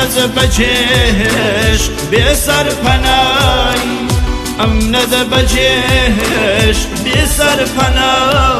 منده بی وفا و بی میل من دیده کویران تو بای بس و هی بی خدا حافظ